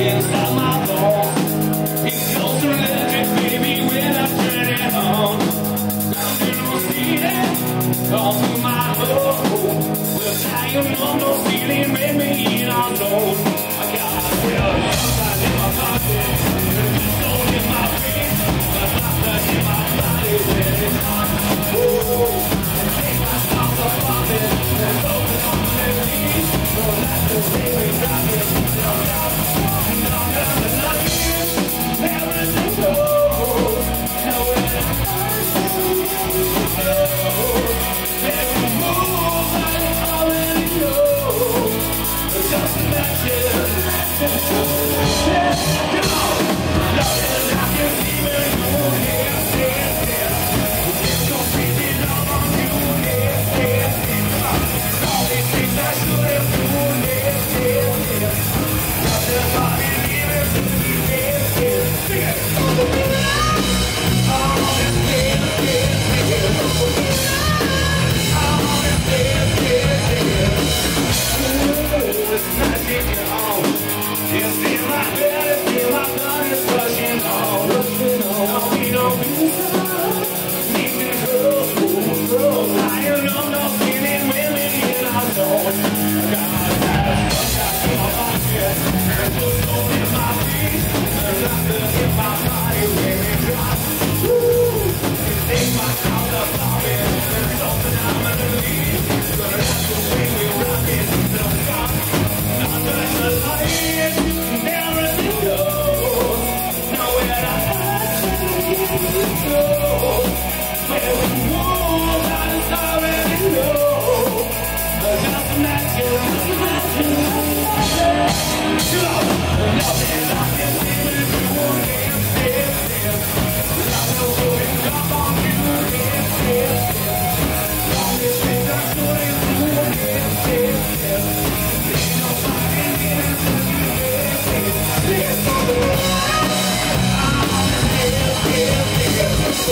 again.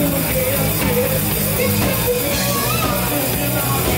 You can't do it. You